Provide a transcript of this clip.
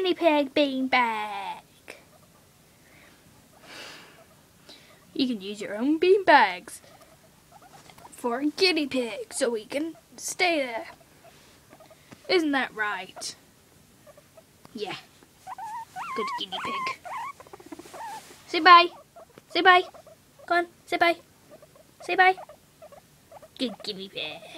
guinea pig beanbag. You can use your own bean bags for a guinea pig so we can stay there. Isn't that right? Yeah. Good guinea pig. Say bye. Say bye. Go on, say bye. Say bye. Good guinea pig.